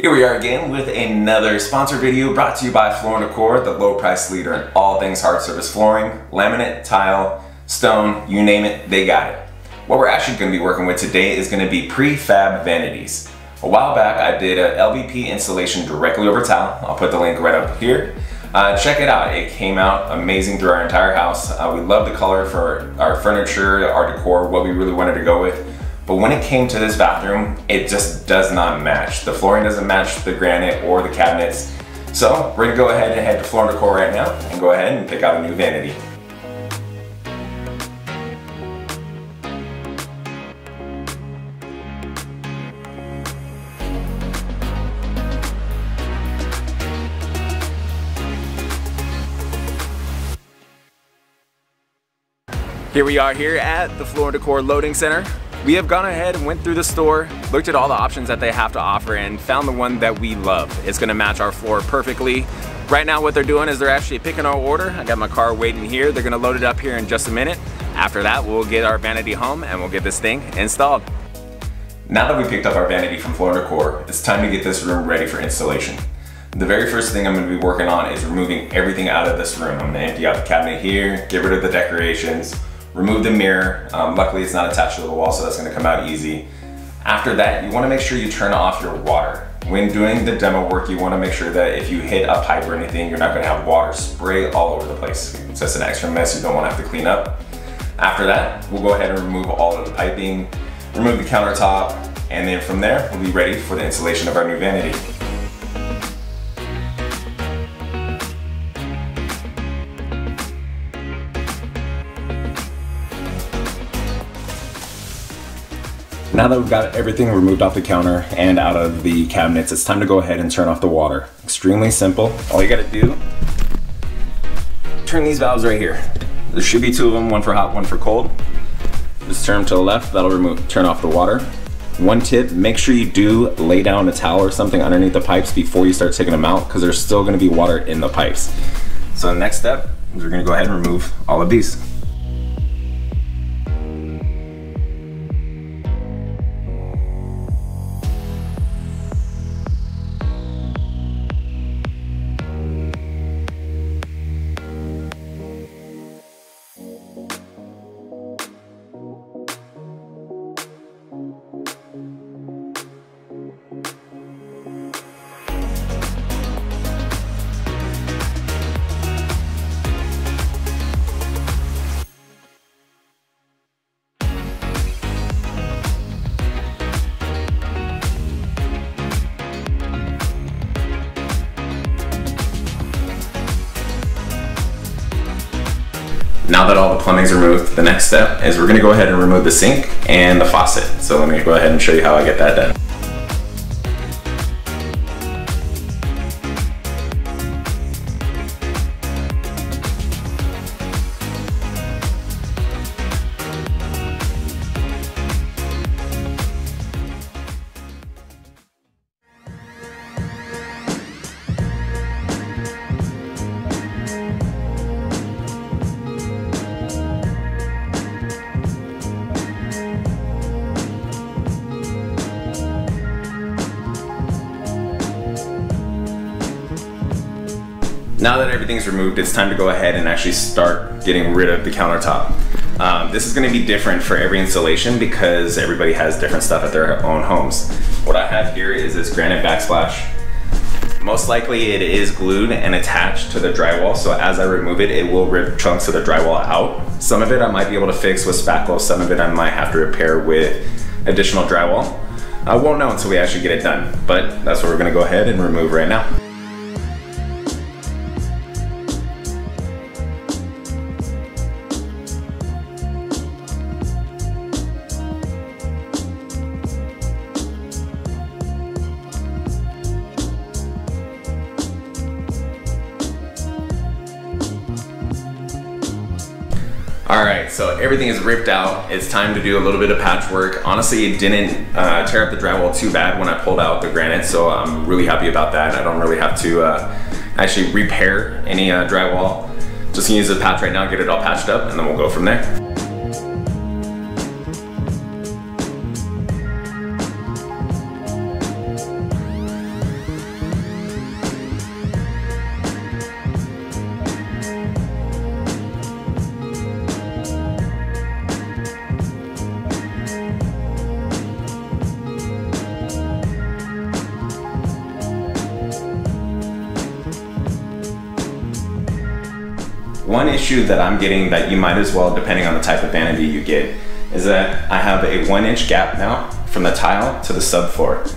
Here we are again with another sponsor video brought to you by Floor & Decor, the low price leader in all things hard surface flooring, laminate, tile, stone, you name it, they got it. What we're actually going to be working with today is going to be prefab vanities. A while back I did a LVP installation directly over tile. I'll put the link right up here. Uh, check it out, it came out amazing through our entire house. Uh, we love the color for our furniture, our decor, what we really wanted to go with. But when it came to this bathroom, it just does not match. The flooring doesn't match the granite or the cabinets. So we're gonna go ahead and head to Floor & Decor right now and go ahead and pick out a new vanity. Here we are here at the Floor & Decor Loading Center. We have gone ahead and went through the store, looked at all the options that they have to offer and found the one that we love. It's gonna match our floor perfectly. Right now what they're doing is they're actually picking our order. I got my car waiting here. They're gonna load it up here in just a minute. After that, we'll get our vanity home and we'll get this thing installed. Now that we picked up our vanity from Floor & Decor, it's time to get this room ready for installation. The very first thing I'm gonna be working on is removing everything out of this room. I'm gonna empty out the cabinet here, get rid of the decorations, remove the mirror. Um, luckily it's not attached to the wall so that's gonna come out easy. After that, you wanna make sure you turn off your water. When doing the demo work, you wanna make sure that if you hit a pipe or anything, you're not gonna have water spray all over the place. It's just an extra mess you don't wanna have to clean up. After that, we'll go ahead and remove all of the piping, remove the countertop, and then from there, we'll be ready for the installation of our new vanity. Now that we've got everything removed off the counter and out of the cabinets, it's time to go ahead and turn off the water. Extremely simple. All you gotta do, turn these valves right here. There should be two of them, one for hot, one for cold. Just turn them to the left, that'll remove, turn off the water. One tip, make sure you do lay down a towel or something underneath the pipes before you start taking them out because there's still gonna be water in the pipes. So the next step is we're gonna go ahead and remove all of these. Now that all the plumbing's removed, the next step is we're gonna go ahead and remove the sink and the faucet. So let me go ahead and show you how I get that done. Now that everything's removed, it's time to go ahead and actually start getting rid of the countertop. Um, this is gonna be different for every installation because everybody has different stuff at their own homes. What I have here is this granite backsplash. Most likely it is glued and attached to the drywall, so as I remove it, it will rip chunks of the drywall out. Some of it I might be able to fix with spackle, some of it I might have to repair with additional drywall. I won't know until we actually get it done, but that's what we're gonna go ahead and remove right now. All right, so everything is ripped out. It's time to do a little bit of patchwork. Honestly, it didn't uh, tear up the drywall too bad when I pulled out the granite, so I'm really happy about that. I don't really have to uh, actually repair any uh, drywall. Just gonna use the patch right now, get it all patched up, and then we'll go from there. Issue that I'm getting that you might as well, depending on the type of vanity you get, is that I have a one inch gap now from the tile to the subfloor.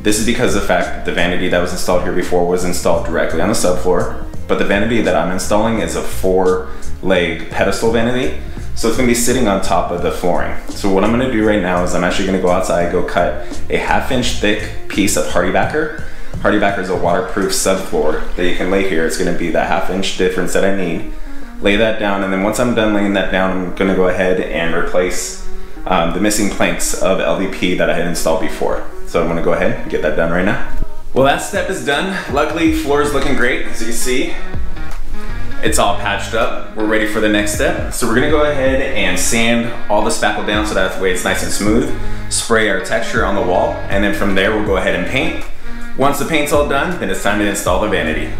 This is because of the fact that the vanity that was installed here before was installed directly on the subfloor, but the vanity that I'm installing is a four leg pedestal vanity. So it's gonna be sitting on top of the flooring. So what I'm gonna do right now is I'm actually gonna go outside, go cut a half inch thick piece of HardieBacker. HardieBacker is a waterproof subfloor that you can lay here. It's gonna be that half inch difference that I need. Lay that down, and then once I'm done laying that down, I'm gonna go ahead and replace um, the missing planks of LVP that I had installed before. So I'm gonna go ahead and get that done right now. Well, that step is done. Luckily, floor is looking great, as you see. It's all patched up. We're ready for the next step. So we're gonna go ahead and sand all the spackle down so that way it's nice and smooth. Spray our texture on the wall, and then from there we'll go ahead and paint. Once the paint's all done, then it's time to install the vanity.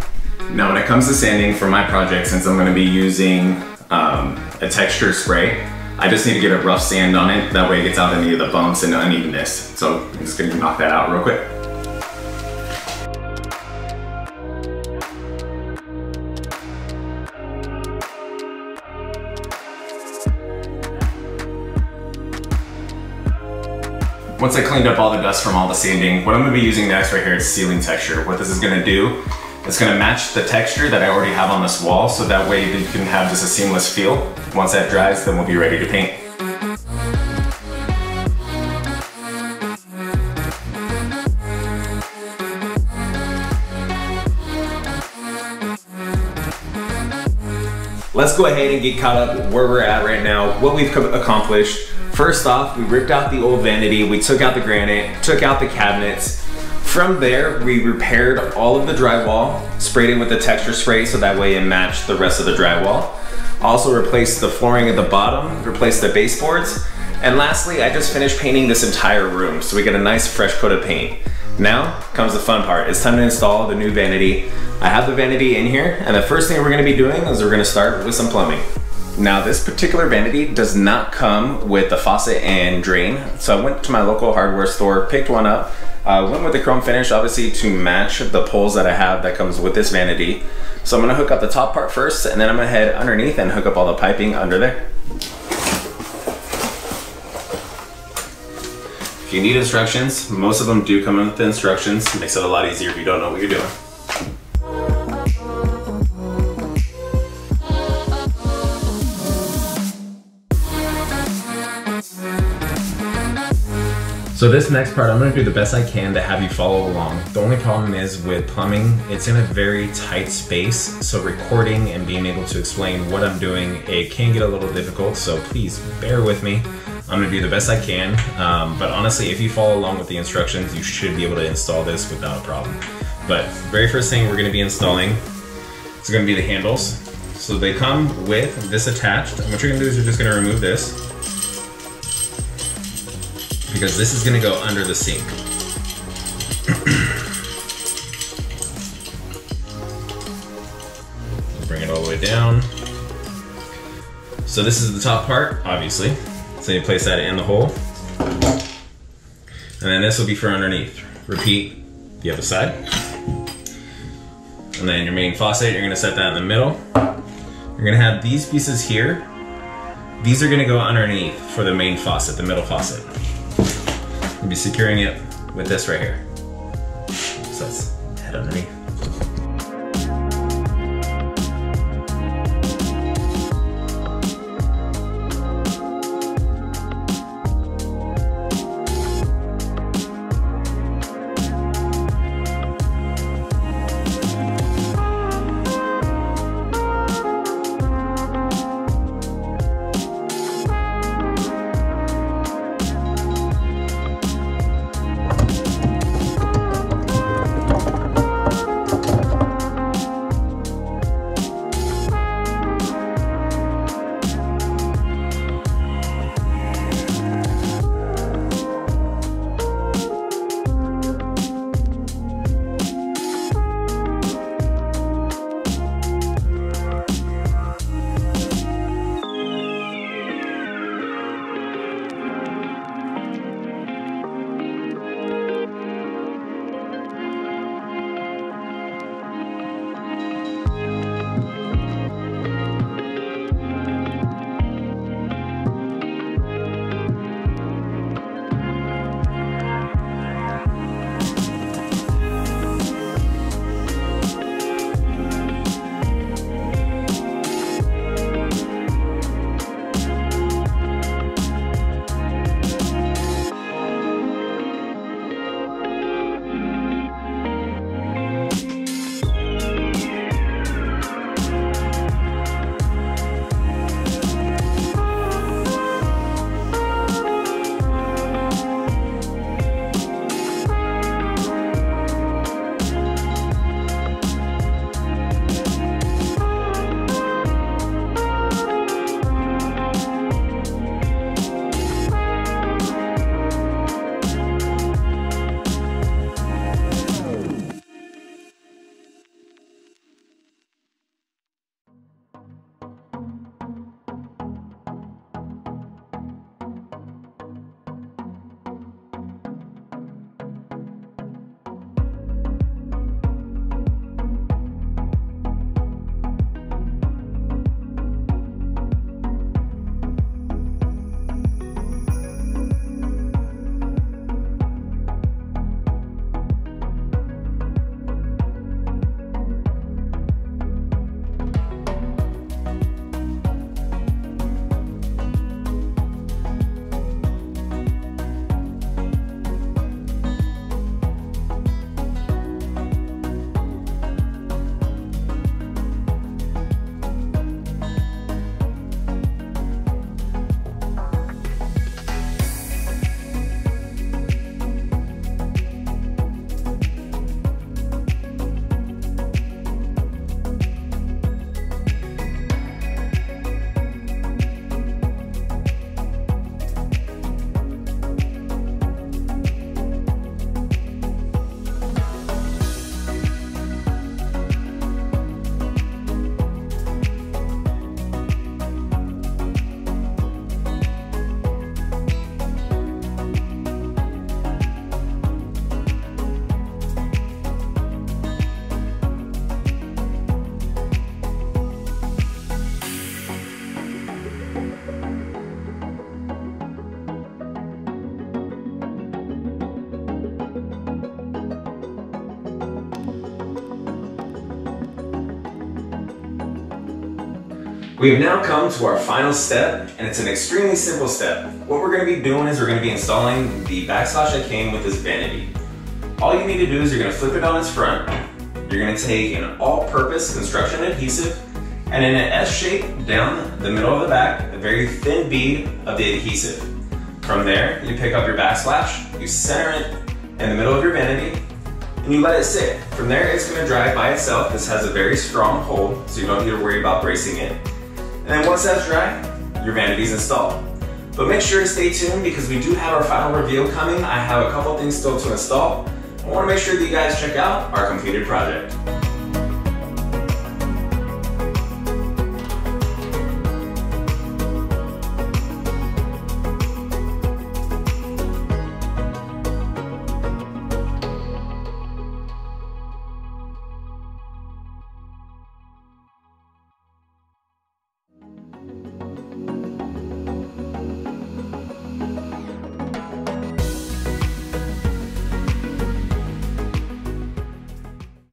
Now when it comes to sanding for my project, since I'm gonna be using um, a texture spray, I just need to get a rough sand on it. That way it gets out any of the bumps and unevenness. So I'm just gonna knock that out real quick. Once I cleaned up all the dust from all the sanding, what I'm gonna be using next right here is ceiling texture. What this is gonna do, it's gonna match the texture that I already have on this wall, so that way you can have just a seamless feel. Once that dries, then we'll be ready to paint. Let's go ahead and get caught up where we're at right now, what we've accomplished. First off, we ripped out the old vanity, we took out the granite, took out the cabinets. From there, we repaired all of the drywall, sprayed it with the texture spray so that way it matched the rest of the drywall. Also replaced the flooring at the bottom, replaced the baseboards, and lastly, I just finished painting this entire room so we get a nice fresh coat of paint. Now comes the fun part. It's time to install the new vanity. I have the vanity in here, and the first thing we're gonna be doing is we're gonna start with some plumbing. Now this particular vanity does not come with the faucet and drain. So I went to my local hardware store, picked one up, uh, went with the chrome finish obviously to match the poles that I have that comes with this vanity. So I'm gonna hook up the top part first and then I'm gonna head underneath and hook up all the piping under there. If you need instructions, most of them do come with the instructions. Makes it a lot easier if you don't know what you're doing. So this next part, I'm gonna do the best I can to have you follow along. The only problem is with plumbing, it's in a very tight space, so recording and being able to explain what I'm doing, it can get a little difficult, so please bear with me. I'm gonna do the best I can, um, but honestly, if you follow along with the instructions, you should be able to install this without a problem. But very first thing we're gonna be installing is gonna be the handles. So they come with this attached, and what you're gonna do is you're just gonna remove this, because this is gonna go under the sink. Bring it all the way down. So this is the top part, obviously. So you place that in the hole. And then this will be for underneath. Repeat the other side. And then your main faucet, you're gonna set that in the middle. You're gonna have these pieces here. These are gonna go underneath for the main faucet, the middle faucet. Be securing it with this right here. We have now come to our final step, and it's an extremely simple step. What we're gonna be doing is we're gonna be installing the backsplash that came with this vanity. All you need to do is you're gonna flip it on its front, you're gonna take an all-purpose construction adhesive, and in an S shape down the middle of the back, a very thin bead of the adhesive. From there, you pick up your backsplash, you center it in the middle of your vanity, and you let it sit. From there, it's gonna dry by itself. This has a very strong hold, so you don't need to worry about bracing it. And then once that's dry, your vanity's installed. But make sure to stay tuned because we do have our final reveal coming. I have a couple things still to install. I wanna make sure that you guys check out our completed project.